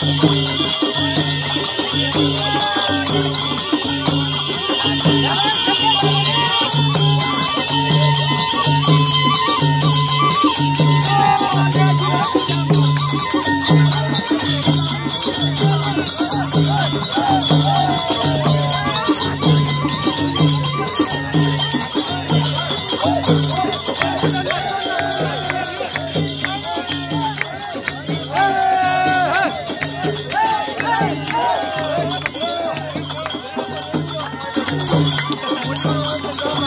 Oh, すごい!